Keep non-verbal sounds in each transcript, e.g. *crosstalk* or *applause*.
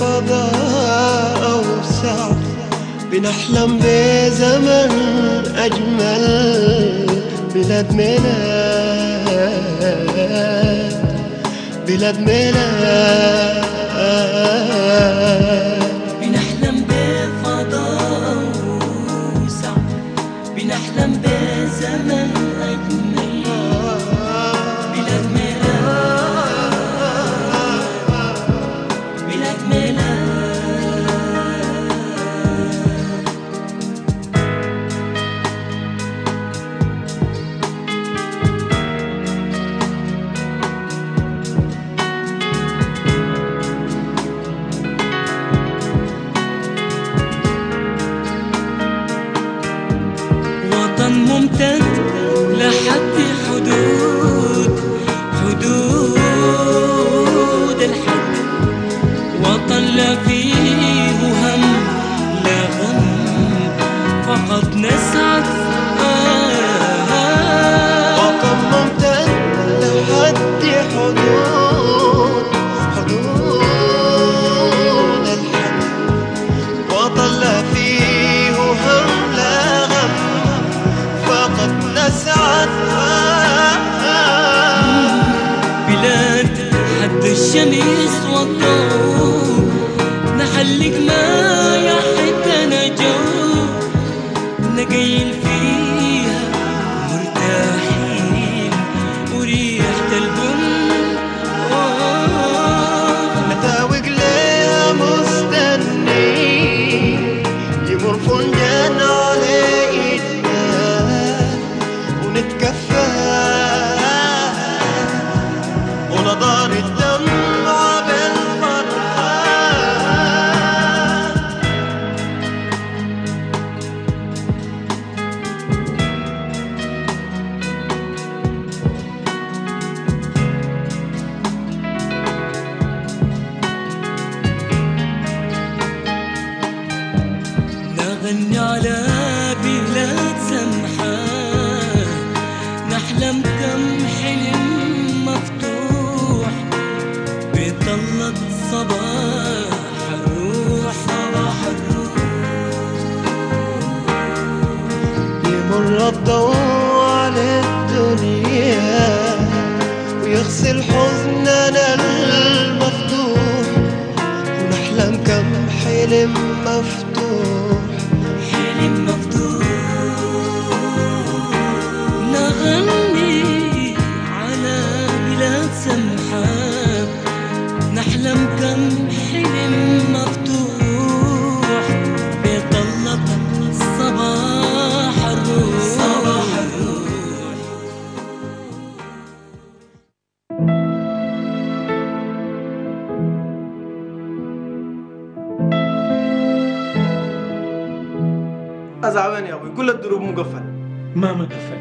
بفضاء أوسع بنحلم بزمن أجمل. بلاد ميلاد. بلاد ميلاد. حلم مفتوح. مقفل ما مقفل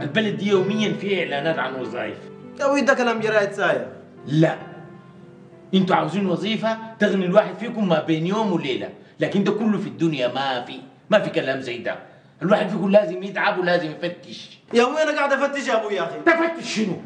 البلد دي يوميا فيها إعلانات عن وظائف. يا أبوي ده كلام جرايد سايا لا. إنتوا عاوزين وظيفة تغني الواحد فيكم ما بين يوم وليلة. لكن ده كله في الدنيا ما في ما في كلام زي ده. الواحد فيكم لازم يتعب ولازم يفتش. يا أبوي أنا قاعد أفتش يا أبوي يا أخي. تفتش شنو؟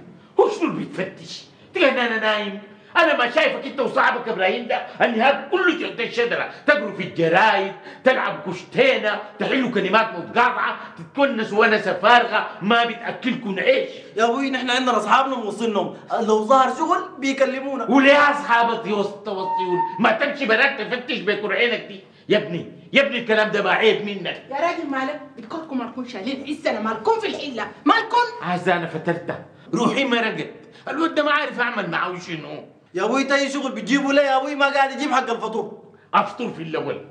هو شنو اللي بيتفتش؟ تلقى أنا نايم أنا ما شايفك أنت وصاحبك إبراهيم ده. النهار كله جلد الشجره تقروا في الجرايد تلعب كشتينة تحلوا كلمات متقاطعة تتونسوا ونسه فارغه ما بتأكلكم عيش. يا أبوي نحن عندنا أصحابنا موصلنهم. لو ظهر شغل بيكلمونا. وليه أصحابك يوص- توصيون؟ ما تمشي بنات تفتش بكر عينك دي. يا ابني يا ابني الكلام ده ما عيب منك. يا راجل مالك؟ بتكونكم مالكم شايلين حسنا مالكم في الحلة مالكم عايز أنا فترته روحي مرقت. الواد ده ما عارف أعمل معاه شنو. يا أبوي تاي شغل بتجيبه ليه يا أبوي ما قاعد يجيب حق الفطور. أفطر في الأول.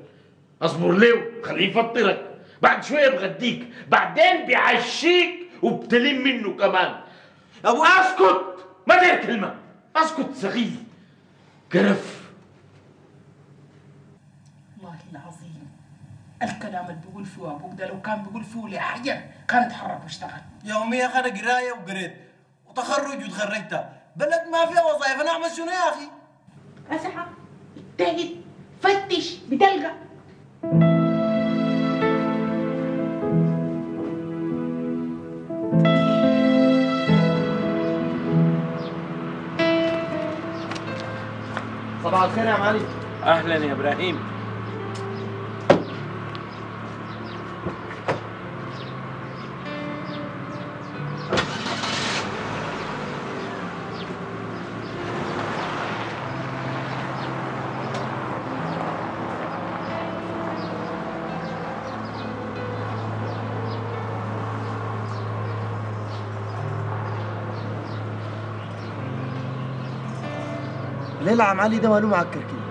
أصبر له خليه يفطرك. بعد شوية بغديك بعدين بيعشيك وبتلم منه كمان. يا أبوي أسكت. ما دير كلمة. أسكت سخيف. قرف. والله العظيم الكلام اللي بيقول فيه أبوك ده لو كان بيقول فيه لي حاجة كان اتحرك واشتغل. يا أمي يا أخي أنا قراية وقريت. وتخرج وتخرجت. بلد ما فيها وظائف. أنا أعمل شنو يا أخي؟ اسحب اجتهد فتش بتلقى. صباح صباح الخير يا معلم. أهلا يا إبراهيم. العم علي ده ماله معكر كده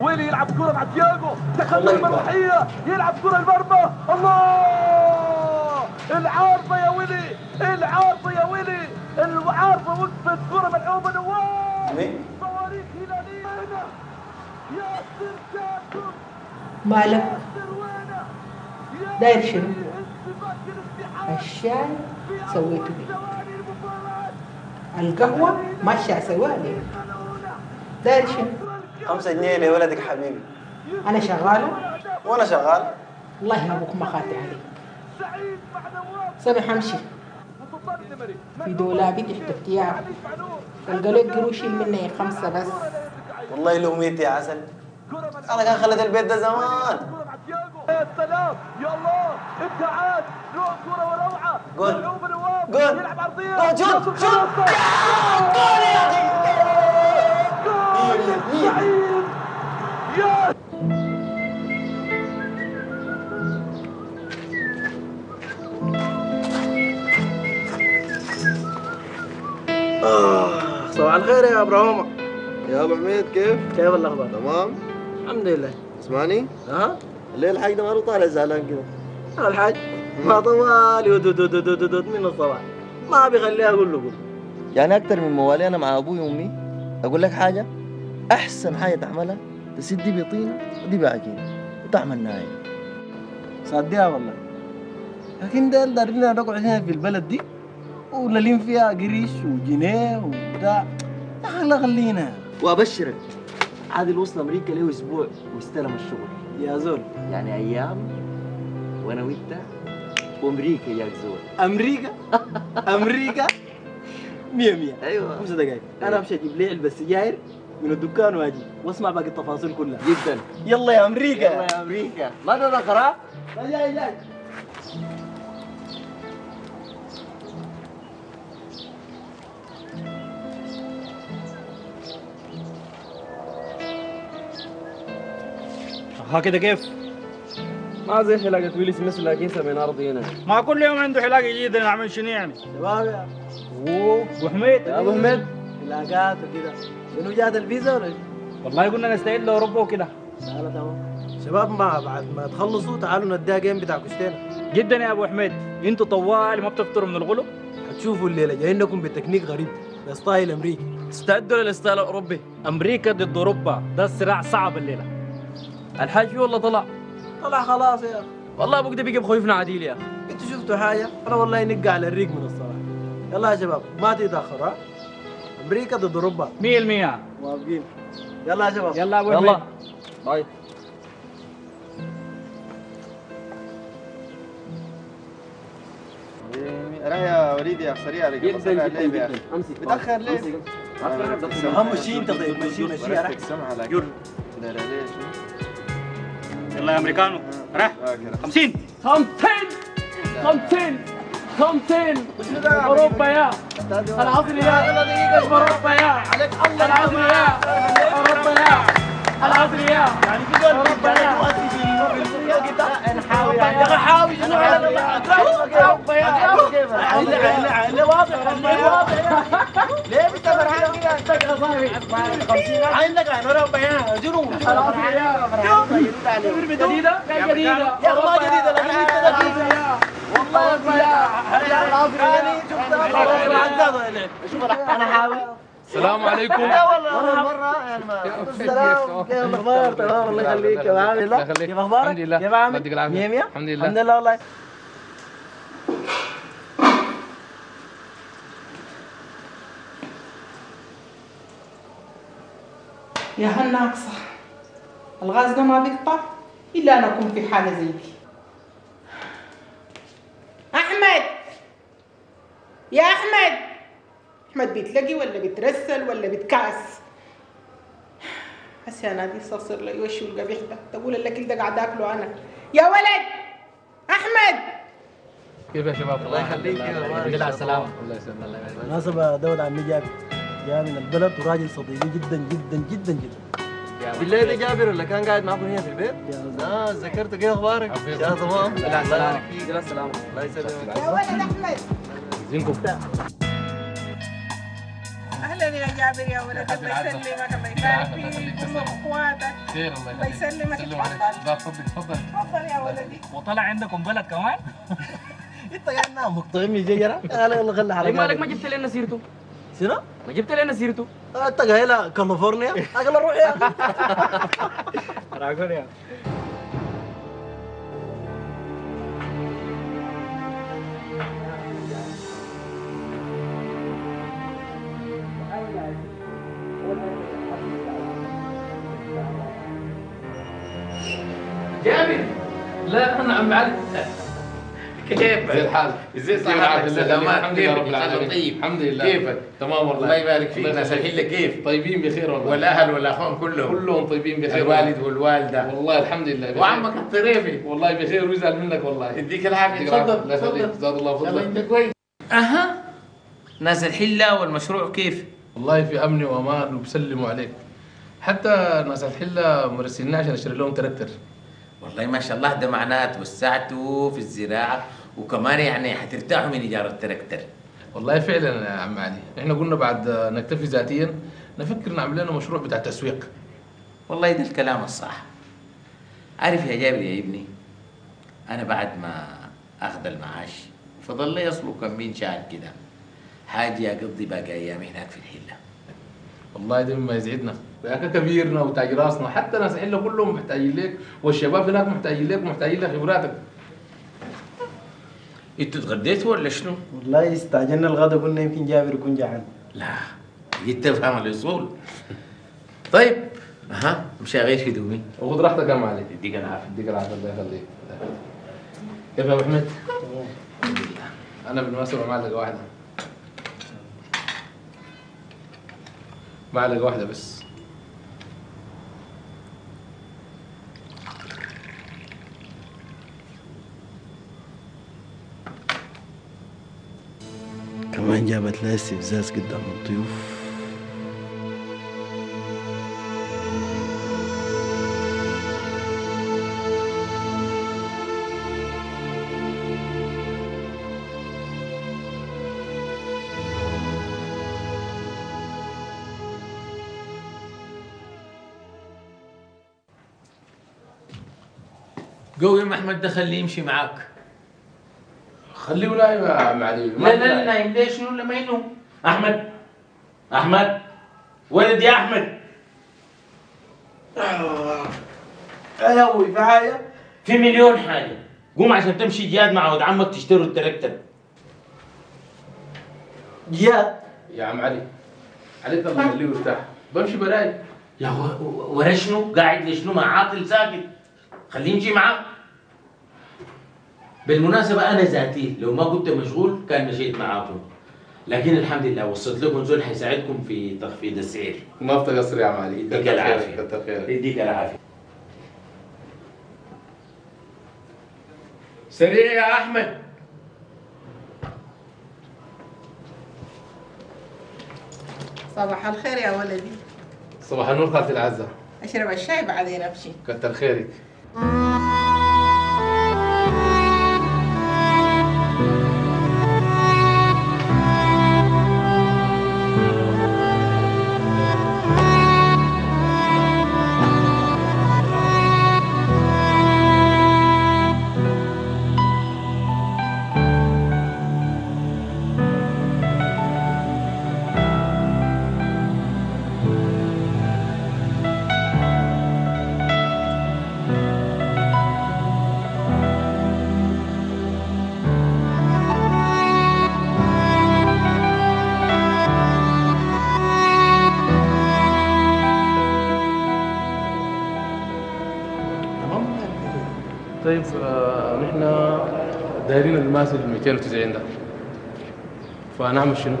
ويلي يلعب كرة مع تياجو تخلي المروحية يلعب كرة المرمى. الله! العارضة يا ويلي! العارضة يا ويلي! العارضة وقفت كرة ملعوبة نواف صواريخ هلالية هنا يا سركاكم مالك داير شنو؟ الشاي سويته بيه. المباراة القهوة ماشية سوالي الأولى داير شنو؟ خمسة جنيه لولدك حبيبي. أنا شغالة؟ وأنا شغال. والله يا أبوك ما خاطي عليك سعيد مع نواف سامح أمشي في دولابي تحت الثياب تلقى لك قروش مني خمسة بس. والله لو ميت يا عسل. أنا كان خليت البيت ده زمان. يا سلام. يا الله روح كرة وروعة جول. جول. يلعب عرضية جول. شوت. شوت. جول يا جول سعيد يا صباح الخير يا إبراهيم يا ابو حميد كيف؟ كيف الأخبار؟ تمام؟ الحمد لله اسمعني ها الليل الحاج ده ماله طالع زعلان كده الحاج ما طوال يدود دود دود دود من الصباح ما بيخليها أقول له يعني أكتر من موالي أنا مع أبوي وأمي أقول لك حاجة؟ أحسن حاجة تعملها تسد دي بطينه ودي بعجينه وتعمل نايم. صدقها والله. لكن ده دارنا نقعد هنا في البلد دي؟ ونلين فيها قريش وجنيه وبتاع؟ لا خلينا. وأبشرك. عادل وصل أمريكا له أسبوع واستلم الشغل. يا زول. يعني أيام وأنا وأنت وأمريكا ياك زول. أمريكا؟ أمريكا؟ مية مية. أيوه. خمسة دقايق أنا امشي أجيب لي علبة سجاير من الدكان وأجي وأسمع باقي التفاصيل كلها. جدا. يلا يا أمريكا. يلا يا أمريكا. ما تتاخر ها؟ لا جاي جاي ها كده كيف؟ ما زي حلاقة ويلي سميث لاقيسها من أرضي هنا؟ ما كل يوم عنده حلاقه جديده نعمل شنو يعني؟ شباب يا أوه. أبو حميد. يا أبو حميد. علاقات وكده. شنو جات الفيزا ولا؟ والله قلنا نستعد لاوروبا وكده. تعالى تمام شباب ما بعد ما تخلصوا تعالوا نديها game بتاع كشتينا جدا يا أبو حميد. أنتوا طوال ما بتفطروا من الغلو. هتشوفوا الليلة جايين لكم بتكنيك غريب. ب style أمريكي. استعدوا لل style الأوروبي. أمريكا ضد أوروبا. ده الصراع صعب الليلة. الحاج والله طلع. طلع خلاص يا أخي. والله أبوك ده بيجي بخويفنا عديل يا أخي. أنتوا شفتوا حاجة؟ أنا والله نقع على الريق من الصراحة. يلا يا شباب ما تتاخروا ها؟ أمريكا ضد أوروبا. 100% موافقين. يلا يا شباب. يلا يا ابو يلا. باي. راح يا وليد يا سريع عليك جدا جدا جدا أمسك. متاخر ليه؟ اهم شيء انت طيب مشي مشي يا رح جر يلا يا أمريكانو. راح. 50 خمسين. خمسين. خمسين. أوروبا يا. العصر يا. أوروبا يا. العصر يا. أوروبا يا. العصر يا يعني نحاول يا أخي حاول واضح واضح ليه انت فرحان كده جديدة جديدة لكن انت والله يا أنا حاول السلام عليكم لا والله مره يعني ما السلام كيف الاخبار تمام الله يخليك كيف عامل الله كيف أخبارك الحمد لله. كيف عامل يديك العافية. مية مية الحمد لله. الحمد لله والله يا هالناقصة الغاز ده ما بيقطع إلا أنا أكون في حالة زي دي أحمد يا احمد أحمد بيتلقي ولا بيترسل ولا بيتكعس؟ هسه أنا دي صاصر لي وش القبيح ده تقول الأكل ده قاعد أكله أنا. يا ولد! أحمد! كيف يا شباب الله يخليك على السلامة الله يسلمك. الله يبارك بالمناسبة داود عمي جابر جاء من البلد وراجل صديقي جدا جدا جدا جدا. بالله ده جابر ولا كان قاعد معكم هنا في البيت؟ آه ذكرته كيف أخبارك؟ يا تمام لا لا سلام. الله يسلمك. يا ولد أحمد. زينكم. أهلا يا جابر يا ولد الله يسلمك الله يبارك فيك كلهم اخواتك خير الله الله يسلمك لا تفضل تفضل تفضل يا ولدي وطلع عندكم بلد كمان انت قاعد نعم مقطعين من جيرة يلا يلا خلي طيب مالك ما جبت لنا سيرته شنو؟ ما جبت لنا سيرته انت قايلة كاليفورنيا أقل روح يا أخي لا أنا عم علي كيف؟ زي الحال. إزاي؟ صحتك سلامات الحمد لله كيفك رب العالمين. طيب الحمد لله. كيفك تمام والله. الله يبارك فيك. يخليك. الحله كيف؟ طيبين بخير والله. والأهل والأخوان كلهم. كلهم طيبين بخير الوالد والوالدة. والله الحمد لله بخير. وعمك الطريفي. والله بخير ويزعل منك والله. يديك العافية. تفضل تفضل. زاد الله فضلك انت كويس. أها. ناس الحلة والمشروع كيف؟ والله في أمن وأمان وبسلموا عليك. حتى ناس الحلة مرسلنا عشان اشتري لهم تركتر والله ما شاء الله ده معناه توسعتوا في الزراعة وكمان يعني حترتاحوا من إيجار التركتر والله فعلا يا عم علي. إحنا قلنا بعد نكتفي ذاتيا نفكر نعمل لنا مشروع بتاع تسويق. والله ده الكلام الصح. عارف يا جابر يا ابني أنا بعد ما أخذ المعاش فضل لي يصلوا كم من شهر كده. حاجة اقضي باقي ايامي هناك في الحلة. والله ده مما يزعدنا يا كبيرنا وتاج راسنا حتى ناس الحله كلهم محتاجين لك والشباب هناك محتاجين لك ومحتاجين لخبراتك إنتوا اتغديتوا ولا شنو؟ والله استعجلنا الغدا قلنا يمكن جابر يكون جعان. لا جيت تفهم الأصول. طيب أها مش غير هدومي وخذ راحتك يا عم علي يديك العافية يديك العافية الله يخليك. كيف يا أبو حميد؟ أنا بالمناسبة معلقه واحدة معلقة واحدة بس. كمان جابت لها استفزاز قدام الضيوف. قوي أحمد ده خليه يمشي معاك. خليه نايم يا عم علي ما لا لا. نايم ليش شنو لما ينوم أحمد أحمد ولد يا أحمد. يا أبوي في حاجة؟ في مليون حاجة. قوم عشان تمشي جهاد مع ولد عمك تشتروا التركتر جهاد يا عم علي. عليك الله يخليه ويرتاح بمشي براي يا و- و- ورا شنو؟ قاعد لشنو؟ مع عاطل ساكت. خليه يمشي معاك بالمناسبة أنا ذاتي لو ما كنت مشغول كان مشيت معاكم لكن الحمد لله وصلت لكم زول حيساعدكم في تخفيض السعر. ما بتقصر يا عم علي يديك العافية. خيرك كتر خيرك يديك العافية. سريع يا أحمد. صباح الخير يا ولدي. صباح النور خالتي العزة. أشرب الشاي بعدين أمشي. كتر خيرك. Mm-hmm. طيب آه، نحن دايرين الماسل 290 ده. فنعمل شنو؟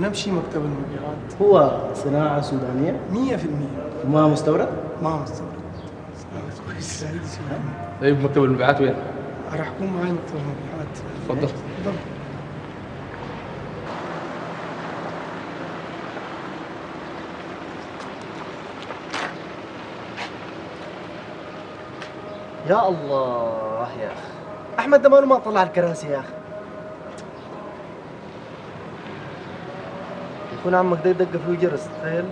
نمشي مكتب المبيعات. هو صناعة سودانية؟ 100% وما مستورد؟ ما مستورد. كويس. طيب مكتب المبيعات وين؟ راح اكون معي مكتب المبيعات. تفضل. تفضل. يا الله يا أخي. أحمد ده ما طلع الكراسي يا أخي؟ يكون عمك ده يدق فيه جرس تخيل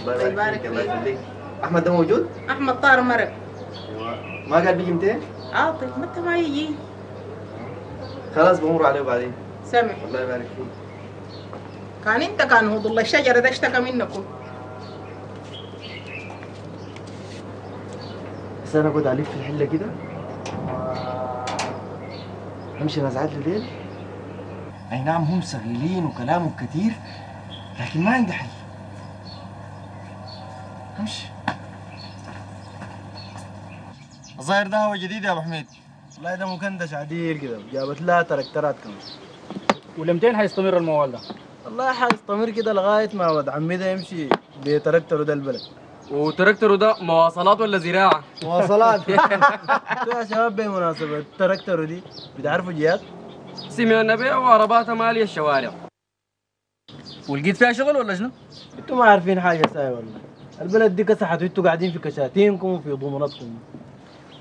الله يبارك فيك. الله. يخليك أحمد ده موجود؟ أحمد طار مرق. ما قال بيجي 200 عاطف متى ما يجي؟ خلاص بمر عليه بعدين. سامح. الله يبارك فيك. كان انت كان هو الله الشجره ده اشتكى منكم. بس أنا أقعد ألف في الحلة كده. أمشي نزعات لديل. أي نعم هم صغيرين وكلامهم كتير لكن ما عندي حل. امشي الظاهر ده هو جديد يا أبو حميد والله ده مكندش عديل كده جابت لها تركترات كمان ولمتين حيستمر الموال ده؟ والله حيستمر كده لغاية ما ولد عمي ده يمشي بتركتره ده البلد وتركتره ده مواصلات ولا زراعة؟ مواصلات *laughs* *laughs* يا شباب بمناسبة التركتره دي بتعرفوا جيات؟ سمعنا بيع وعرباتها مالية الشوارع ولقيت فيها شغل ولا شنو؟ أنتوا ما عارفين حاجة ساي والله البلد دي كسحت وانتوا قاعدين في كشاتينكم وفي ضماناتكم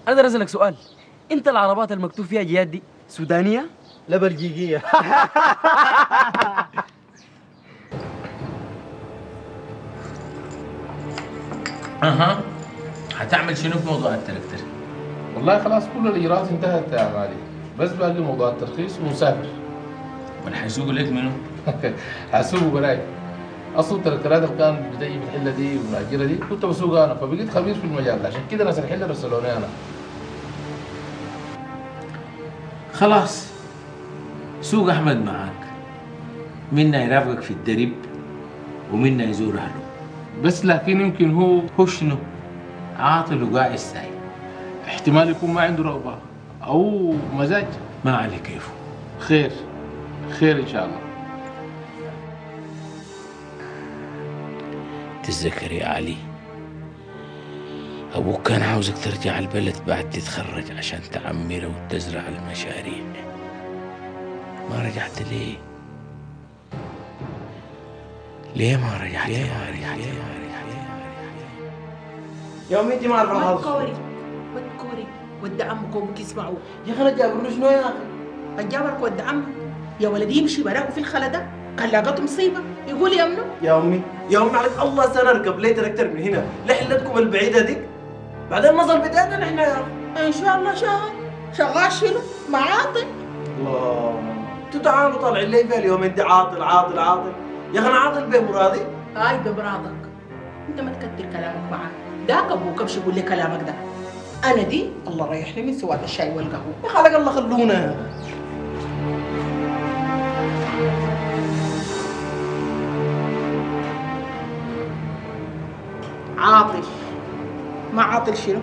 أنا بدي اسالك سؤال. أنت العربات المكتوب فيها جياد دي سودانية؟ لا بلجيكية. *laughs* أها. هتعمل شنو في موضوع التركتر؟ والله خلاص كل الاجراءات انتهت يا مالي بس باقي موضوع الترخيص ومسافر من حيسوقوا لك منو؟ *laughs* حسوقه براي أصلا اللي كانت بتجي في الحلة دي والمهجره دي. كنت بسوقها أنا فبقيت خبير في المجال ده. عشان كده ناس الحلة رسلوني أنا. خلاص. سوق أحمد معاك. منا يرافقك في الدرب ومنا يزور أهله. بس لكن يمكن هو هو شنو؟ عاطل وقاعد ساي احتمال يكون ما عنده رغبة أو مزاج. ما عليه كيفه خير. خير إن شاء الله. تتذكر يا علي أبوك كان عاوزك ترجع البلد بعد تتخرج عشان تعمر وتزرع المشاريع ما رجعت ليه؟ ليه ما رجعت؟ ليه ما رجعت؟ ليه ما رجعت؟ يا انت ما الحظ كوري ود كوري ود عمك وابوك يسمعوا يا أخي أنا جابر شنو يا أخي؟ الجابرك ود عمك يا ولدي يمشي براه في الخلا ده كان لاقته مصيبة؟ يقول يا منو يا أمي يا أمي عليك الله سنة اركب تركتر من هنا لحلتكم البعيدة ديك؟ بعدين نصل بتاعنا نحن يا إن شاء الله شغال شغال شنو؟ معاطل الله تعالوا طالعين لي فيها اليوم انت عاطل عاطل عاطل. يا أخي أنا عاطل بمرادي هاي ببراضك انت ما تكتر كلامك معاه داك أبوك امشي يقول لي كلامك ده؟ أنا دي الله ريحني من سواد الشاي والقهوة. يا خلق الله خلونا. عاطل. ما عاطل شنو؟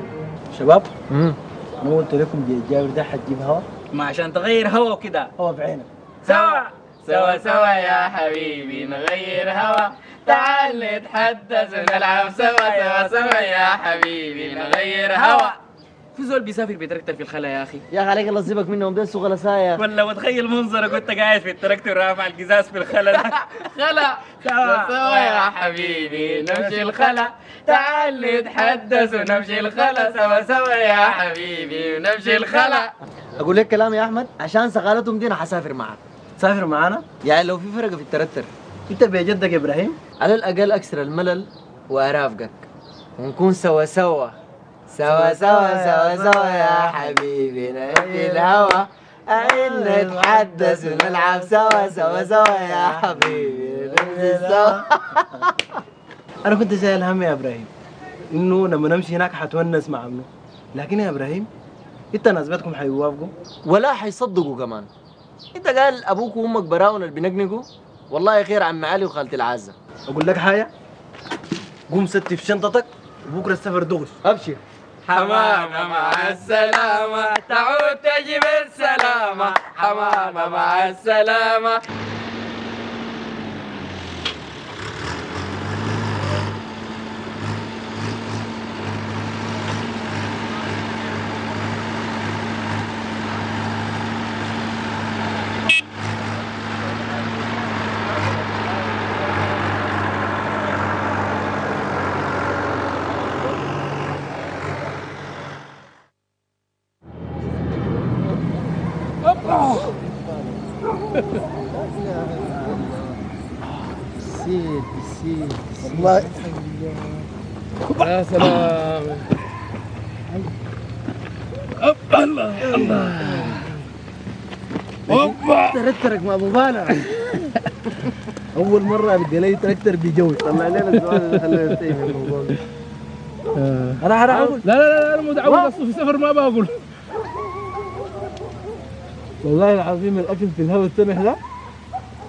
شباب أنا قلت لكم جابر ده حتجيب هوا ما عشان تغير هوا وكده. هوا في عينك سوا سوا سوا يا حبيبي نغير هوا. تعال نتحدث ونلعب. سوا سوا سوا يا حبيبي نغير هوا. في زول بيسافر بتركتر في الخلا يا أخي. يا أخي عليك الله يسيبك منهم ده سوق غلسايا ولا وتخيل منظرك وانت قاعد في التراكتور رافع القزاز في الخلا ده. *laughs* خلا. سوا سوا يا حبيبي نمشي الخلا. تعال نتحدث ونمشي الخلا سوا سوا يا حبيبي ونمشي الخلا. أقول لك كلام يا أحمد عشان سقالتهم دي أنا حسافر معك سافر معانا؟ يعني لو في فرق في الترتر أنت بجدك يا إبراهيم؟ على الأقل أكسر الملل وأرافقك. ونكون سوا سوا. سوا سوا سوا سوا يا حبيبي نهدي الهوى عين نتحدث ونلعب سوا سوا سوا يا حبيبي. ننزل سوا. *laughs* أنا كنت شايل هم يا إبراهيم. إنه لما نمشي هناك حتونس مع ابنه لكن يا إبراهيم إنت ناسبتكم حيوافقوا؟ ولا حيصدقوا كمان. إنت قال أبوك وأمك براون اللي بينقنقوا والله خير عم علي وخالتي العازه أقول لك حاجة. قوم ستي في شنطتك وبكرة السفر دغش أبشر. حمامة مع السلامة تعود تجيب السلامة. حمامة مع السلامة سيد سيد والله يا سلام الله الله اوبا تركترك ما مبالغة. أول مرة بدي ألاقي تركتر بيجوز طلع لنا السؤال ده خلينا ننتهي من الموضوع أنا راح أقول. لا لا لا أنا متعود في سفر ما بقول. والله العظيم الأكل في الهواء السمح ده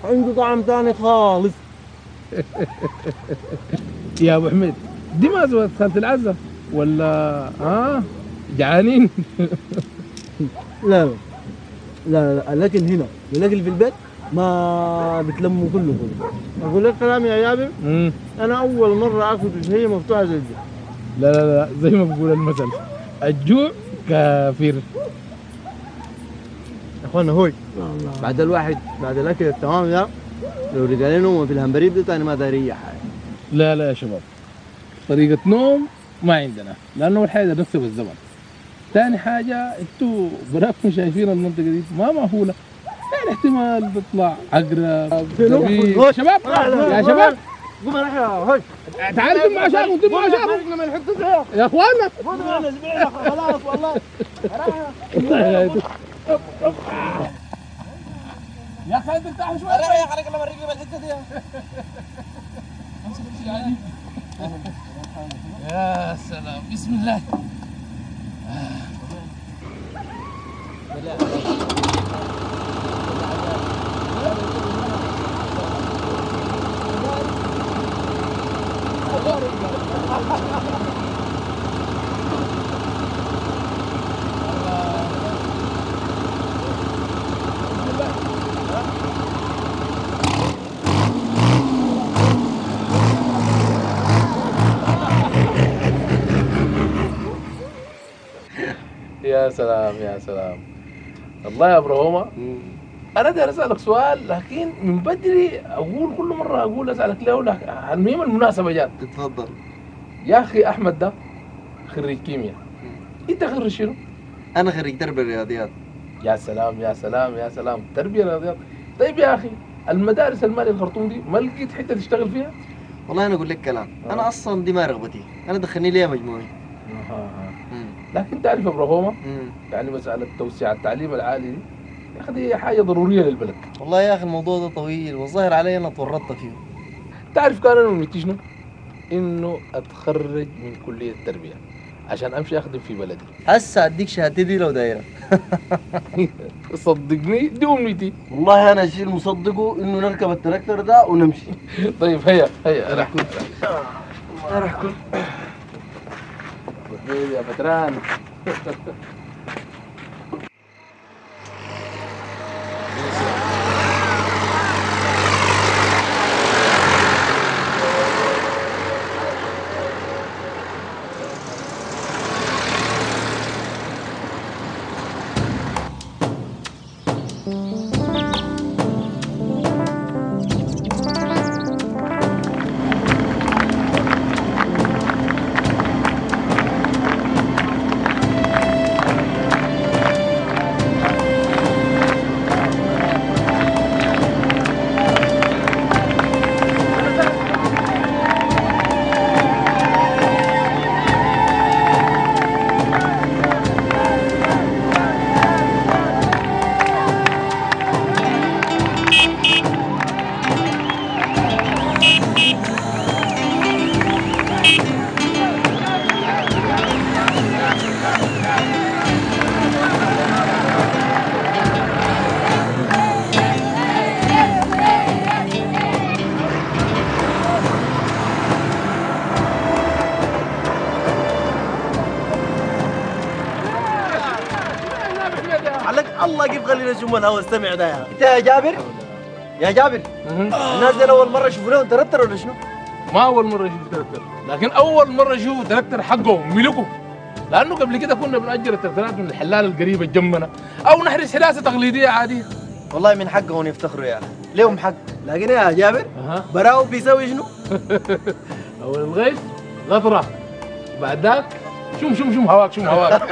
عنده طعم ثاني خالص. *laughs* يا أبو حميد دي ما زوجة خالة العزة؟ ولا آه جعانين. *laughs* لا لا لا الاكل هنا والاكل في البيت ما بتلموا كله. كله أقول لك كلام يا جابر. أنا أول مرة اكل شيء مفتوحه زي دي. لا لا لا زي ما بقول المثل. الجوع كافر يا اخوانا هوي بعد الواحد بعد الأكل التمام ده لو رجالين هم في الهمبريب ده تاني ما داري أي حاجة. لا لا يا شباب. طريقة نوم ما عندنا لأنه أول حاجة نكسب الزمن ثاني حاجة أنتوا براكم شايفين المنطقة دي ما مأهولة. يعني احتمال تطلع عقرب. شباب يا شباب. قوم راح هوي تعال قم عشاكم قم عشاكم من الحته دي يا اخوانا خلاص والله. يا أخي ترتاحوا شوي. يا أخي لما من الحته دي. يا سلام. بسم الله. يا سلام يا سلام. والله يا إبراهيم أنا داير أسألك سؤال لكن من بدري أقول كل مرة أقول أسألك ليه لك المهم المناسبة جات. تتفضل يا أخي أحمد ده خريج كيمياء. أنت خريج شنو؟ أنا خريج تربية رياضيات. يا سلام يا سلام يا سلام. تربية رياضيات. طيب يا أخي المدارس المالية الخرطوم دي ما لقيت حتة تشتغل فيها؟ والله أنا أقول لك كلام. أنا أصلا دي ما رغبتي. أنا دخلني ليها مجموعي. لكن تعرف يا مم. يعني مسألة توسيع التعليم العالي دي؟ يا أخي دي حاجة ضرورية للبلد. والله يا أخي الموضوع ده طويل والظاهر علي أنا تورطت فيه. تعرف كان أنا شنو؟ إنه أتخرج من كلية التربية عشان أمشي أخدم في بلدي. هسه أديك شهادتي دي لو دايرة. *laughs* صدقني دي أمنيتي. والله أنا الشيء المصدقه إنه نركب التراكتور ده ونمشي. *laughs* طيب هيا هيا أنا كنت راح كل *laughs* يا فتران. خلينا نشم الهواء السمع ده يا. إنت يا جابر؟ يا جابر الناس دي اول مرة يشوفوا لهم ترتر ولا شنو؟ ما أول مرة يشوف تركتر لكن أول مرة يشوف تركتر حقهم ملكه لأنه قبل كده كنا بنأجر التركترات من الحلال القريبه جنبنا أو نحرس حراسة تقليدية عاديه والله من حقهم يفتخروا يا أخي. ليهم حق. لكن يا جابر. براو بيسوي شنو؟ *laughs* أول الغيث غطرة. بعد ذاك شم شم شم هواك شم هواك. *laughs*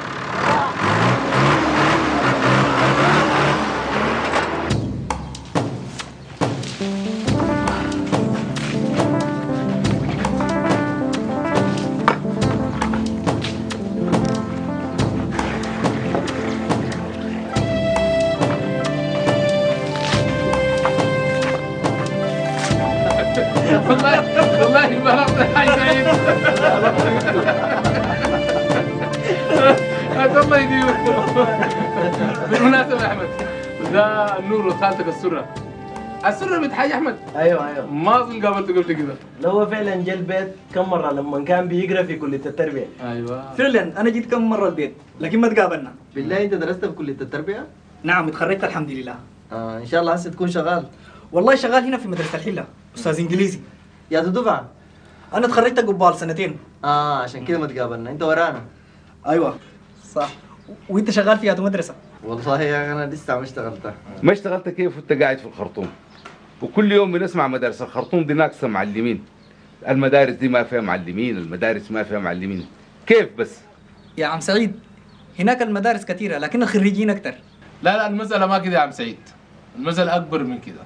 ده النور وخالتك السره السره بنت حاج أحمد. أيوه أيوه. ما أظن قابلته قبل كده. لو هو فعلا جا البيت كم مرة؟ لما كان بيقرأ في كلية التربية. أيوه. فعلا أنا جيت كم مرة البيت لكن ما تقابلنا. بالله أنت درست في كلية التربية؟ نعم اتخرجت الحمد لله. آه إن شاء الله هسه تكون شغال. والله شغال هنا في مدرسة الحلة أستاذ إنجليزي. يا دفعة. أنا اتخرجت قبال سنتين. آه عشان كده ما تقابلنا. أنت ورانا. أيوه صح. وأنت شغال في هذه مدرسه والله يا أخي أنا لسه ما اشتغلتها. ما اشتغلت كيف؟ وانت قاعد في الخرطوم. وكل يوم بنسمع مدارس. الخرطوم دي ناقصة معلمين. المدارس دي ما فيها معلمين المدارس ما فيها معلمين. كيف بس؟ يا عم سعيد هناك المدارس كثيرة لكن الخريجين أكثر. لا لا المسألة ما كده يا عم سعيد. المسألة أكبر من كده.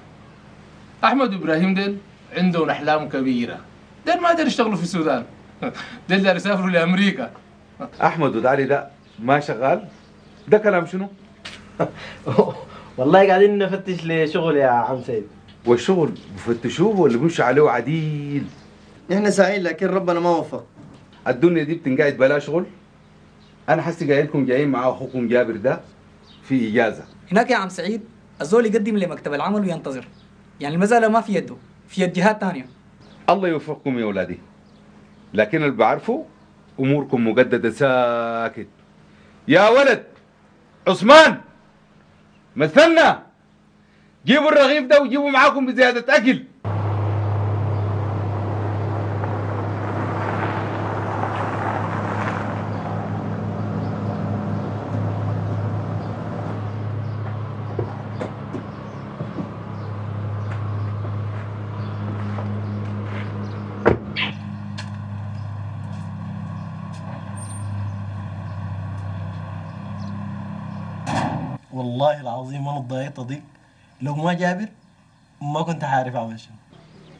أحمد وإبراهيم ديل عندهم أحلام كبيرة. ديل ما يقدروا يشتغلوا في السودان. *laughs* ديل دار يسافروا لأمريكا. أحمد ودالي ده ما شغال؟ ده كلام شنو؟ *laughs* والله قاعدين نفتش لشغل يا عم سيد. والشغل بفتشوه ولا بيمشوا عليه عديل؟ إحنا سعيد لكن ربنا ما وفق. الدنيا دي بتنقعد بلا شغل؟ أنا حسي جايلكم جايين مع أخوكم جابر ده في إجازة. هناك يا عم سعيد الزول يقدم لمكتب العمل وينتظر. يعني المساله ما في يده في يد جهات ثانية الله يوفقكم يا اولادي لكن اللي بعرفه أموركم مجددة ساكت. يا ولد عثمان! مثلنا جيبوا الرغيف ده وجيبوا معاكم بزيادة أكل. والله العظيم أنا اتضايقت ضيق لو ما جابر ما كنت عارف اعمل شنو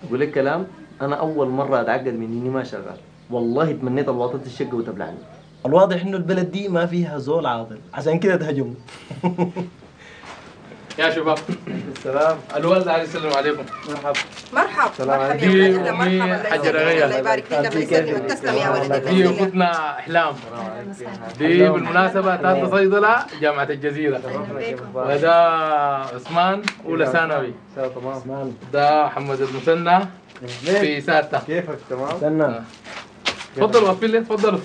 أقول لك كلام أنا أول مرة أتعقد من إني ما شغال. والله تمنيت الواطة الشقه وتبلعني. الواضح إنه البلد دي ما فيها زول عاطل. عشان كده تهجموا. *laughs* يا شباب. السلام الوالد عليه السلام عليكم. مرحبا. مرحب سلام. مرحبا. عليكم. يا ولد مرحبا. حجر الله. يبارك فيك. الله يسلمك تسلم يا ولد. الله دي اختنا إحلام. دي بالمناسبة ثالثه صيدله جامعة الجزيرة. وده عثمان أولى ثانوي. تمام. ده محمد المثنى في سادسه كيفك؟ تمام. استنى تفضلوا وفي تفضلوا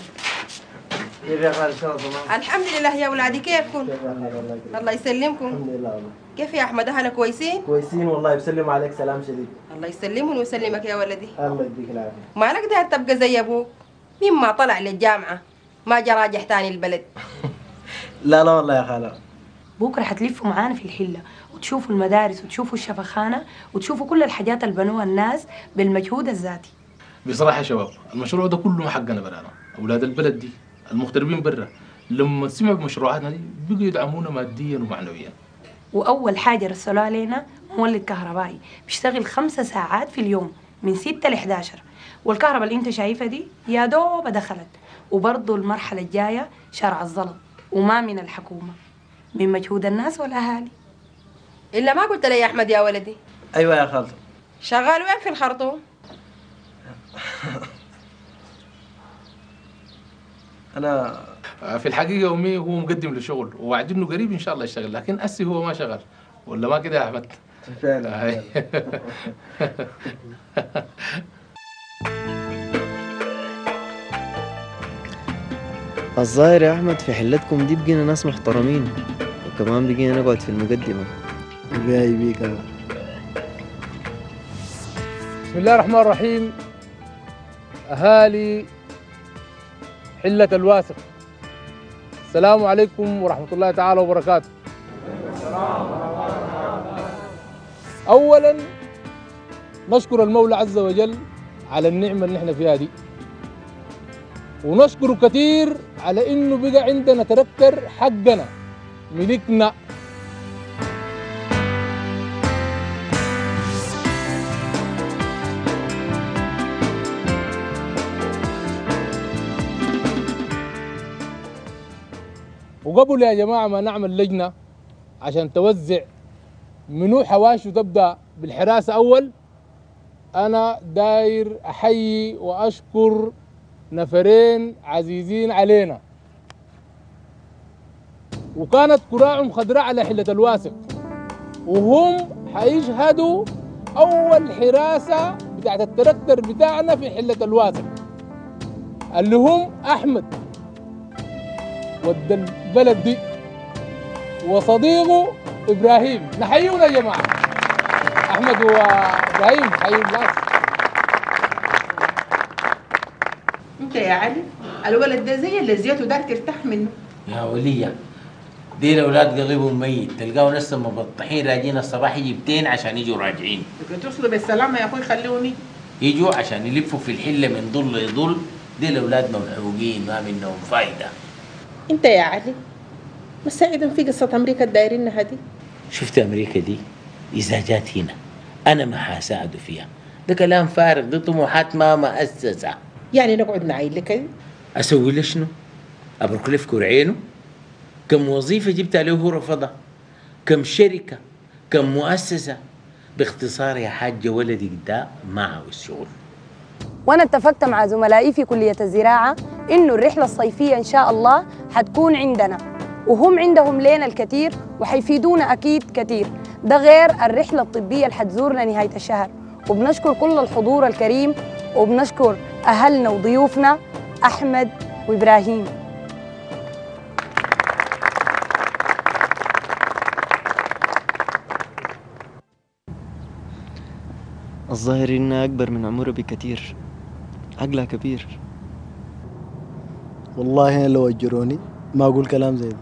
كيف يا خالد إن شاء الله. تمام. الحمد لله يا ولادي كيفكم؟ الله يسلمكم. الحمد لله. والله كيف يا أحمد؟ أهلا كويسين؟ كويسين والله بيسلم عليك سلام شديد. الله يسلمهم ويسلمك يا ولدي. الله يديك العافية. مالك داير تبقى زي أبوك مما طلع للجامعة ما جا راجع تاني البلد. *laughs* لا لا والله يا خالد بكره حتلفوا معانا في الحلة وتشوفوا المدارس وتشوفوا الشفخانة وتشوفوا كل الحاجات اللي بنوها الناس بالمجهود الذاتي. بصراحة يا شباب المشروع ده كله ما حقنا برانا. أولاد البلد دي المغتربين برا لما سمعوا بمشروعاتنا دي بقوا يدعمونا ماديا ومعنويا. وأول حاجة رسلوها علينا مولد كهربائي بيشتغل خمسة ساعات في اليوم من 6 ل 11 والكهرباء اللي انت شايفها دي يا دوب دخلت. وبرضه المرحلة الجاية شرع الزلط وما من الحكومة. من مجهود الناس والأهالي. إلا ما قلت لي يا أحمد يا ولدي. أيوه يا خالد. شغال وين في الخرطوم؟ *laughs* أنا في الحقيقة امي هو مقدم لشغل ووعد إنه قريب إن شاء الله يشتغل لكن أسي هو ما شغال. ولا ما كده يا أحمد؟ فعلا. *laughs* *laughs* الظاهر يا أحمد في حلتكم دي بقينا ناس محترمين وكمان بقينا نقعد في المقدمة. جاي بيك بسم الله الرحمن الرحيم. أهالي حلة الواسق السلام عليكم ورحمة الله تعالى وبركاته. أولا نشكر المولى عز وجل على النعمة اللي إحنا فيها دي. ونشكره كثير على إنه بقى عندنا تركتر حقنا ملكنا. وقبل يا جماعة ما نعمل لجنة عشان توزع منو حواشه تبدأ بالحراسة أول أنا داير أحيي وأشكر نفرين عزيزين علينا. وكانت كراعهم خضراء على حلة الواسق وهم حيشهدوا أول حراسة بتاعت التركتر بتاعنا في حلة الواسق اللي هم أحمد. ود البلد دي وصديقه إبراهيم. نحييهم يا جماعة. أحمد وإبراهيم حيوا الناس أنت يا علي الولد ده زي اللي زيته ده ترتاح منه. يا ولية دي الاولاد قلبهم ميت. تلقاهم لسه مبطحين راجعين الصباح يجيبتين عشان يجوا راجعين. توصلوا بالسلامة يا أخوي خلوني يجوا. عشان يلفوا في الحلة من ضل لضل دي الاولاد ممحوقين ما منهم فايدة. أنت يا علي مساعدهم في قصة أمريكا الدايرينها دي شفت أمريكا دي؟ إذا جات هنا أنا ما حاساعده فيها. ده كلام فارغ دي طموحات ما مؤسسه يعني نقعد نعيد لك أسوي له شنو؟ أبرك له في كور عينه؟ كم وظيفة جبتها له هو رفضها؟ كم شركة؟ كم مؤسسة؟ باختصار يا حاجة ولدي ده ما عاوز شغل. وأنا اتفقت مع زملائي في كلية الزراعة إنه الرحلة الصيفية إن شاء الله حتكون عندنا. وهم عندهم لنا الكثير وحيفيدونا أكيد كثير. ده غير الرحلة الطبية اللي حتزورنا نهاية الشهر. وبنشكر كل الحضور الكريم وبنشكر أهلنا وضيوفنا أحمد وإبراهيم. الظاهر إنها أكبر من عمرها بكثير. عقلها كبير. والله أنا لو أجروني ما أقول كلام زي ده.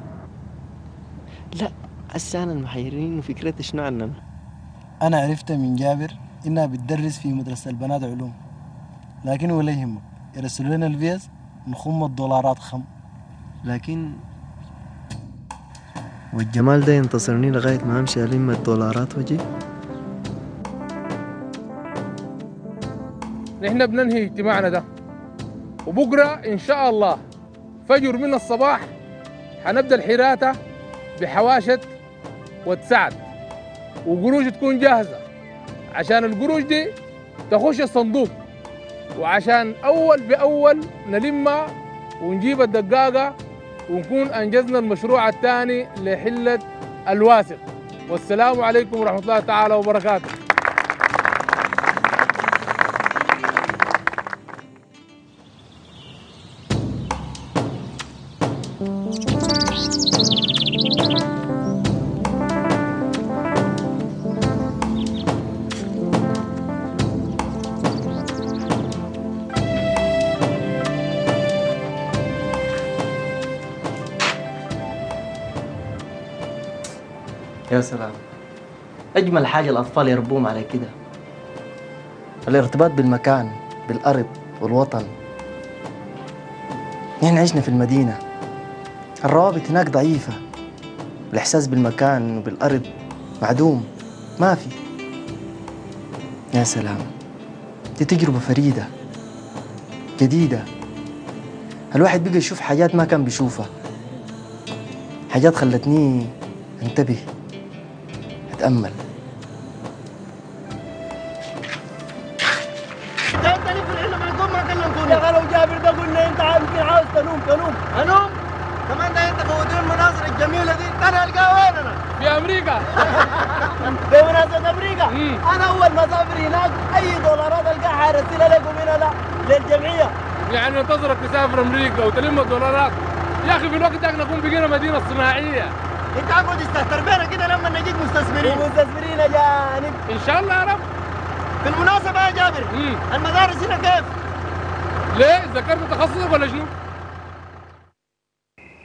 لا هسه أنا المحيرين وفكرتي شنو عننا أنا عرفت من جابر إنها بتدرس في مدرسة البنات علوم. لكن ولا يهمك يرسلوا لنا الفيز نخم الدولارات خم. لكن والجمال ده ينتصرني لغاية ما أمشي ألم الدولارات وجي نحن بننهي اجتماعنا ده. وبكرة إن شاء الله فجر من الصباح حنبدأ الحراتة بحواشة وتسعد وقروش تكون جاهزة. عشان القروش دي تخش الصندوق. وعشان أول بأول نلمها ونجيب الدقاقة ونكون أنجزنا المشروع الثاني لحلة الواسق والسلام عليكم ورحمة الله تعالى وبركاته. أجمل حاجة الأطفال يربوهم على كده. الارتباط بالمكان بالأرض والوطن. نحن عشنا في المدينة. الروابط هناك ضعيفة. الإحساس بالمكان وبالأرض معدوم. ما في. يا سلام. دي تجربة فريدة. جديدة. الواحد بقى يشوف حاجات ما كان بيشوفها. حاجات خلتني انتبه. أتأمل. بمناسبة أمريكا. أنا أول ما أسافر هناك أي دولارات ألقاها حارسلها لكم هنا لا للجمعية. يعني ننتظرك تسافر أمريكا وتلم الدولارات. يا أخي في الوقت ده نكون بقينا مدينة صناعية. أنت عقد تستهتر بينا كده لما نجيك مستثمرين. مستثمرين اجانب إن شاء الله يا رب. بالمناسبة يا جابر المدارس هنا كيف؟ ليه؟ ذكرت تخصصك ولا شنو؟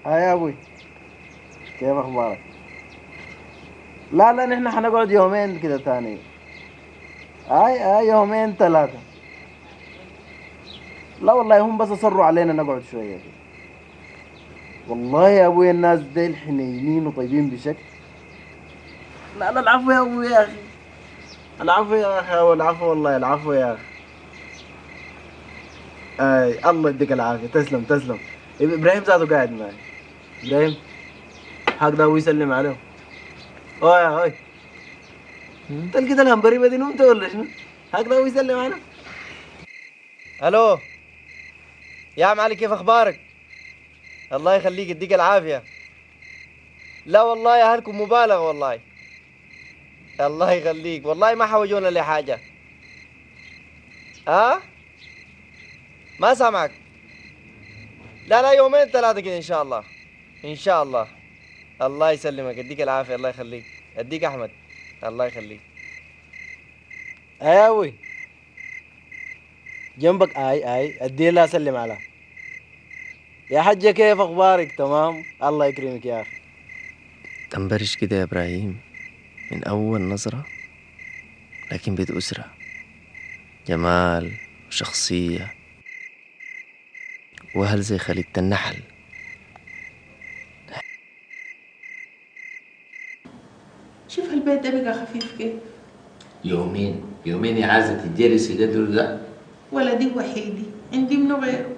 ها يا أبوي كيف أخبارك؟ لا لا نحن حنقعد يومين كده تاني آي آي يومين ثلاثة. لا والله هم بس اصروا علينا نقعد شوية كده. والله يا أبوي الناس ديل حنينين وطيبين بشكل. لا لا العفو يا أبوي يا أخي. العفو يا أخي والعفو والله العفو يا أخي. آي الله يديك العافية. تسلم تسلم. إبراهيم ذاته قاعد معي. إبراهيم ده هو يسلم عليه. اوي انت ولا شنو؟ ده هو يسلم ألو. يا عم علي كيف أخبارك؟ الله يخليك يديك العافية. لا والله يا أهلكم مبالغ والله. الله يخليك. والله ما حوجونا لحاجة ها؟ ما سامعك. لا لا يومين ثلاثة كده إن شاء الله. إن شاء الله. الله يسلمك يديك العافية الله يخليك. يديك أحمد الله يخليك. أيوي جنبك آي آي. أدي الله أسلم على. يا حجة كيف أخبارك؟ تمام. الله يكرمك يا أخي. تنبرش كده يا إبراهيم؟ من أول نظرة لكن بيت أسرة. جمال وشخصية وهل زي خلية النحل شوف البيت ده بقى خفيف كيف يومين يومين يا عزة تتجلس قدر ده؟ ولدي وحيدي عندي منو غيره.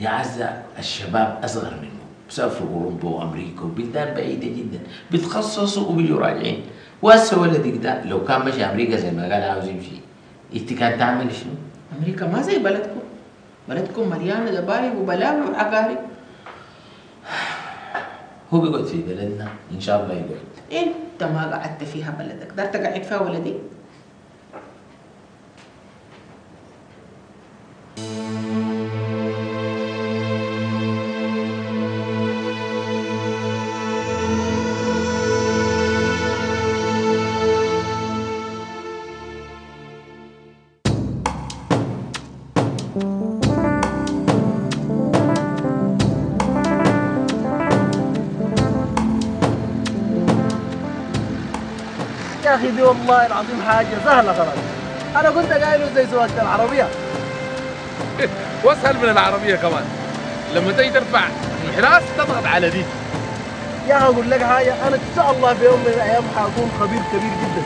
يا عزة الشباب أصغر منه بسافروا أوروبا وأمريكا وبلدان بعيدة جدا بيتخصصوا وبيجوا راجعين. وهسه ولدك ده لو كان مشي أمريكا زي ما قال عاوز يمشي أنت كانت تعمل شنو؟ أمريكا ما زي بلدكم. بلدكم مليانة دبايب وبلاوي وعقارب هو بيقعد في بلدنا إن شاء الله يقعد. انت ما قعدت فيها بلدك. دار تقعد فيها ولدي؟ والله العظيم حاجة سهلة خلاص أنا كنت قايله زي سواقة العربية. *laughs* واسهل من العربية كمان. لما تيجي ترفع انحراس تضغط على دي. يا أقول لك حاجة أنا إن شاء الله في يوم من الأيام حأكون خبير كبير جدا.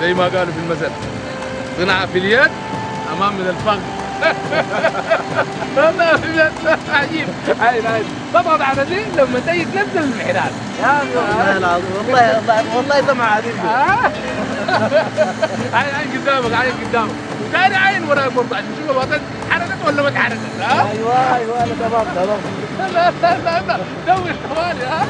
زي ما قالوا في المثل صنع في اليد أمام من الفخ والله في عجيب تضغط على دي لما تيجي تنزل الانحراس يا والله العظيم والله والله سمع عديد عين عين قدامك عين قدامك وثاني عين وراك برضه عشان تشوف الوطن حركت ولا ما ها؟ أيوه أيوه أنا تمام تمام لا لا لا دور ثواني ها؟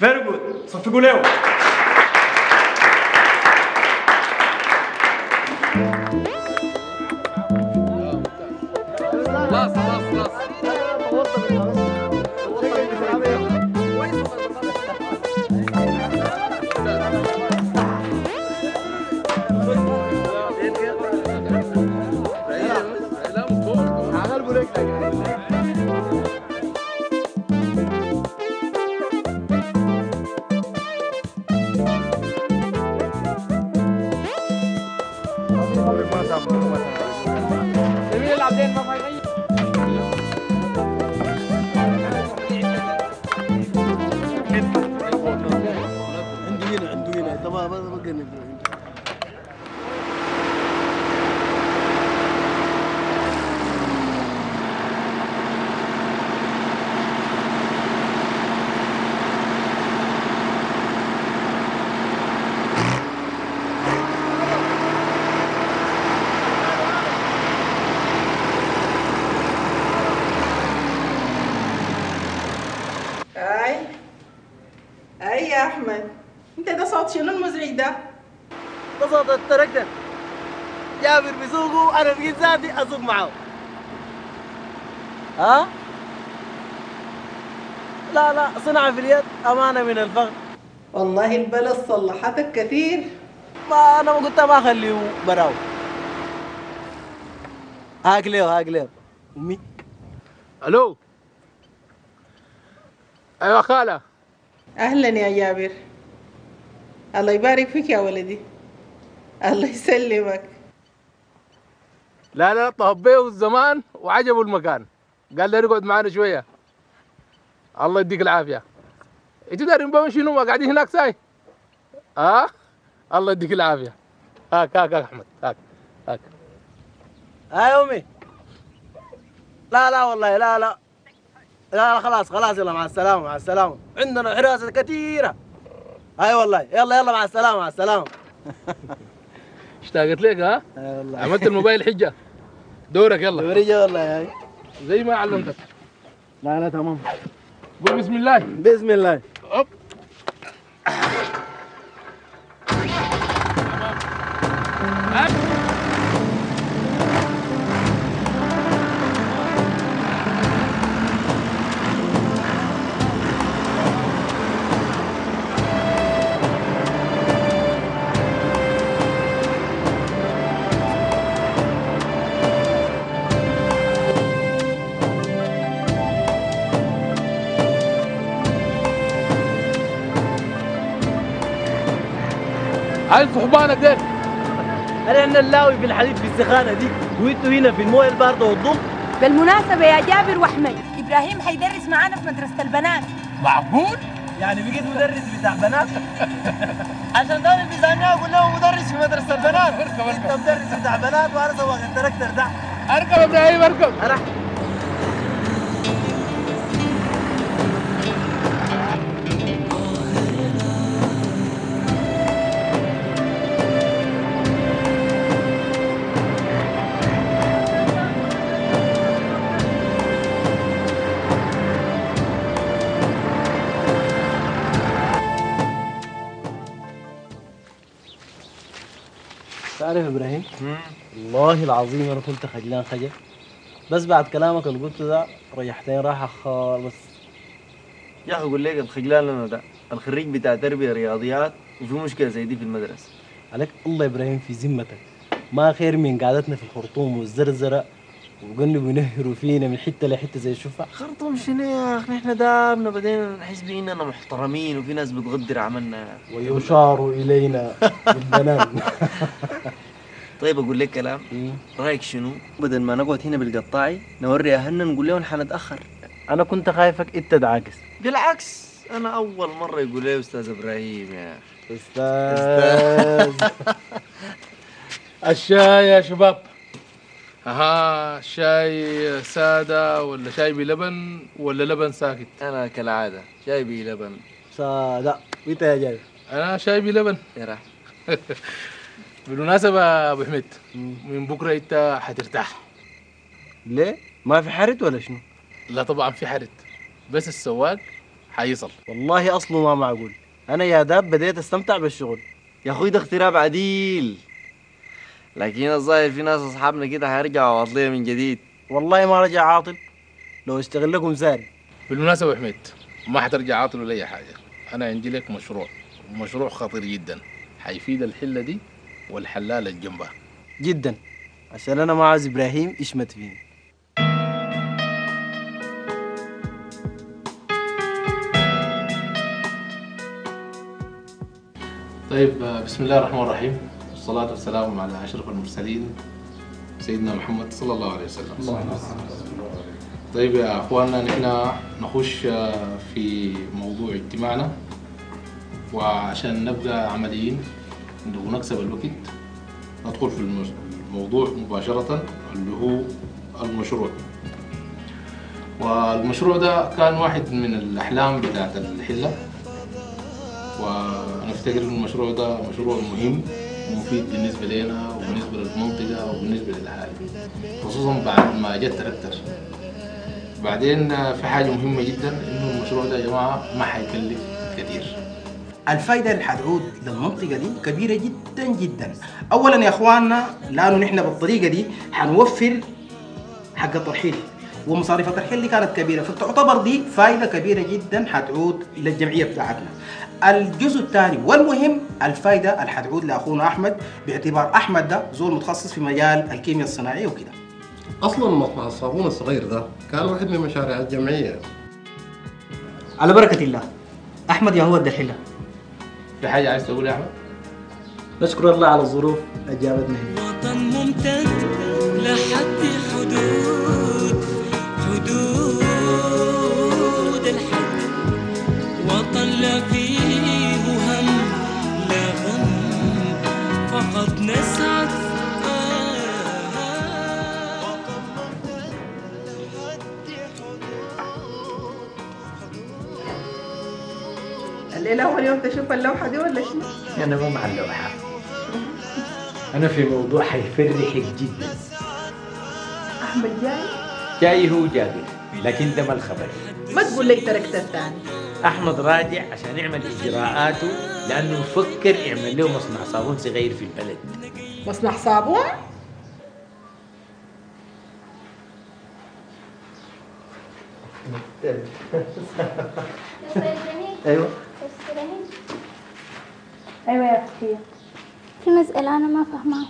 Very good. صفقوا له. خلاص اسوق معاه ها؟ لا لا صنع في اليد أمانة من الفخر والله البلد صلحتك كثير. ما أنا ما قلت ما أخليه براو. هاك ليه هاك ليه؟ امي ألو؟ أيوه خالة. أهلا يا جابر. الله يبارك فيك يا ولدي. الله يسلمك. لا لا طبيه الزمان وعجبه المكان. قال لي نقعد معانا شوية. الله يديك العافية. أنتوا دارين بمشي شنو ما قاعدين هناك ساي. ها أه؟ الله يديك العافية. هاك هاك هاك أحمد هاك هاك. هاي أمي. لا لا والله لا لا. لا لا خلاص خلاص يلا مع السلامة مع السلامة. عندنا حراسة كثيرة. هاي والله يلا يلا مع السلامة مع السلامة. *laughs* اشتاقت لك ها؟ اي والله. عملت الموبايل حجة. دورك يلا. دوري والله هاي زي ما علمتك. لا لا تمام. قول بسم الله. بسم الله. أوب. هاي صحبانك ديل. انا إحنا نلاوي في الحديد في السخانة دي وأنتوا هنا في الموية الباردة والضم. بالمناسبة يا جابر وأحمد إبراهيم حيدرس معانا في مدرسة البنات. معقول؟ يعني بقيت مدرس بتاع بنات؟ *laughs* عشان ده الميزانية أقول له مدرس في مدرسة البنات. أنت مدرس بتاع بنات وأنا سواق التراكتر ده. أركب يا إبراهيم أركب. يا إبراهيم؟ والله العظيم أنا كنت خجلان خجل. بس بعد كلامك اللي قلته ده ريحتني راحة خالص. يا أخي أقول لك الخجلان أنا ده الخريج بتاع تربية رياضيات وفي مشكلة زي دي في المدرسة. عليك الله إبراهيم في ذمتك. ما خير من قعدتنا في الخرطوم والزرزرة وقلنا ينهروا فينا من حتة لحتة زي الشفع خرطوم شنو يا أخي؟ نحن دامنا بدينا نحس باننا محترمين وفي ناس بتغدر عملنا. ويشار إلينا بالبنان. *laughs* طيب أقول لك كلام. رأيك شنو؟ بدل ما نقعد هنا بالقطاعي نوري أهلنا نقول لهم حنتاخر أنا كنت خايفك أنت تعاكس بالعكس أنا أول مرة يقول لي أستاذ إبراهيم يا أخي. أستاذ. *laughs* الشاي يا شباب. ها شاي سادة ولا شاي بلبن ولا لبن ساكت؟ أنا كالعادة شاي بلبن. سادة. وانت يا جاي؟ أنا شاي بلبن. يا راح. *laughs* بالمناسبة أبو حميد من بكرة أنت حترتاح. ليه؟ ما في حرد ولا شنو؟ لا طبعا في حرد بس السواق حيصل. والله أصله ما معقول. أنا يا داب بديت أستمتع بالشغل. يا أخوي ده اغتراب عديل. لكن الظاهر في ناس أصحابنا كده هيرجعوا عاطلية من جديد. والله ما رجع عاطل. لو اشتغل لكم ساري بالمناسبة يا حميد ما حترجع عاطل ولا أي حاجة. أنا عندي لك مشروع مشروع خطير جدا. حيفيد الحلة دي والحلالة اللي جنبها. جدا. عشان أنا ما عاوز إبراهيم يشمت فيني. طيب بسم الله الرحمن الرحيم. والصلاة والسلام على أشرف المرسلين سيدنا محمد صلى الله عليه وسلم. طيب يا أخواننا نحن نخش في موضوع اجتماعنا. وعشان نبقى عمليين ونكسب الوقت ندخل في الموضوع مباشرة اللي هو المشروع. والمشروع ده كان واحد من الأحلام بتاعت الحلة. إن المشروع ده مشروع مهم. ومفيد بالنسبة لنا وبالنسبة للمنطقة وبالنسبة للأهالي خصوصا بعد ما جت تركتر. بعدين في حاجة مهمة جدا إنه المشروع ده يا جماعة ما حيكلف كثير. الفايدة اللي حتعود للمنطقة دي كبيرة جدا جدا. أولا يا إخواننا لأنه نحن بالطريقة دي حنوفر حق الترحيل ومصاريف الترحيل دي كانت كبيرة فتعتبر دي فايدة كبيرة جدا حتعود للجمعية بتاعتنا. الجزء الثاني والمهم الفايدة اللي حتعود لأخونا أحمد باعتبار أحمد ده زول متخصص في مجال الكيمياء الصناعية وكده. أصلا مصنع الصابون الصغير ده كان واحد من مشاريع الجمعية. على بركة الله أحمد يا هو الدحيلة. في حاجة عايز تقول يا أحمد؟ نشكر الله على الظروف أجابتنا وطن الليلة أول يوم تشوف اللوحة دي ولا شنو؟ أنا مو مع اللوحة. أنا في موضوع حيفرحك جدا. أحمد جاي؟ جاي هو جابر لكن ده ما الخبر. ما تقول لي تركت الثاني أحمد راجع عشان يعمل إجراءاته لأنه مفكر يعمل له مصنع صابون صغير في البلد. مصنع صابون؟ *laughs* أيوه. أيوه يا فتية في مسألة أنا ما فاهماها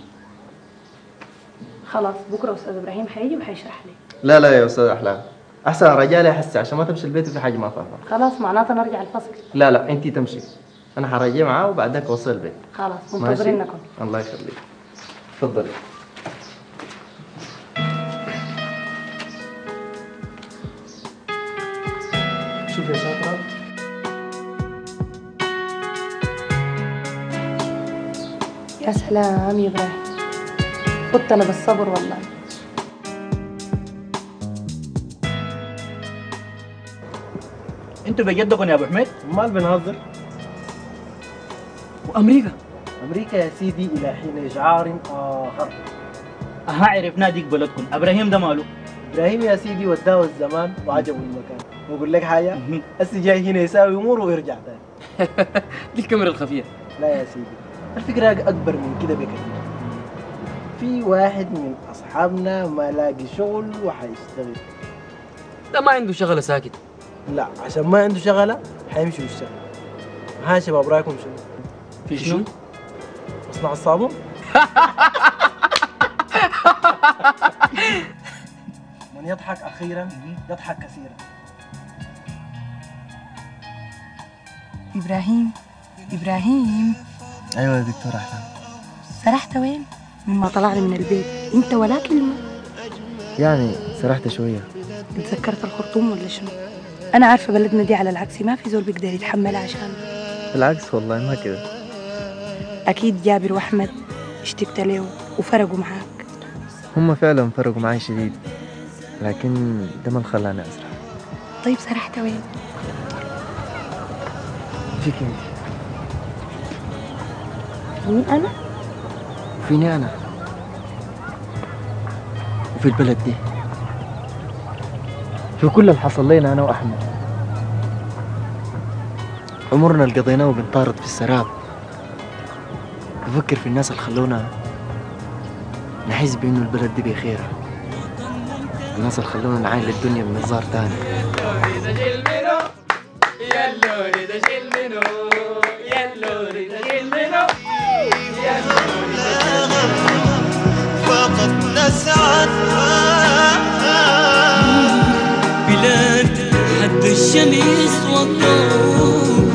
خلاص بكرة أستاذ إبراهيم حيجي وحيشرح لي. لا لا يا أستاذ أحلام. أحسن رجالي أحس عشان ما تمشي البيت وفي حاجة ما فاهمها خلاص معناته نرجع الفصل. لا لا انت تمشي. أنا حرجع معاه وبعدك أوصل البيت. خلاص؟ منتظرينكم الله يخليك. تفضلي. شوف يا شاطرة يا سلام يا إبراهيم. كنت أنا بالصبر والله. أنتوا بجدكم يا أبو حميد؟ امال بنهزر. وأمريكا؟ أمريكا يا سيدي إلى حين إشعار آخر. أها عرفنا ديك بلدكم. إبراهيم ده ماله؟ إبراهيم يا سيدي وداه الزمان وعجبه المكان. وأقول لك حاجة هسه جاي هنا يساوي امور ويرجع تاني *laughs* دي الكاميرا الخفية. لا يا سيدي. الفكرة أكبر من كده بكثير. في واحد من أصحابنا ما لاقي شغل وحيشتغل. ده ما عنده شغلة ساكت لا عشان ما عنده شغلة حيمشي ويشتغل. ها شباب رأيكم شنو؟ في شنو؟ مصنع الصابون؟ *laughs* من يضحك أخيرا؟ يضحك كثيرا. إبراهيم إبراهيم. أيوه يا دكتور احلام سرحت وين؟ مما طلع لي من البيت. أنت ولا كلمه يعني سرحت شوية. تذكرت الخرطوم ولا شنو؟ أنا عارفة بلدنا دي على العكس ما في زول بيقدر يتحملها عشان بالعكس والله ما كده. أكيد جابر وأحمد اشتقت له وفرقوا معاك. هم فعلا فرقوا معي شديد لكن ده ما خلاني أسرح. طيب سرحت وين؟ فيك أنت. مين أنا؟ وفيني أنا؟ وفي البلد دي. في كل اللي حصل لنا أنا وأحمد. عمرنا اللي قضيناه وبنطارد في السراب. بفكر في الناس اللي خلونا نحس بإنه البلد دي بخير. الناس اللي خلونا نعاين للدنيا بمنظار تاني. يلوري ده شيل منه نسعد بلاد حد الشمس والضوء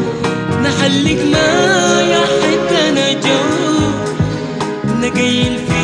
نحلق ما يحب نجو نقيل فيها